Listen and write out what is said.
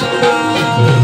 Deus.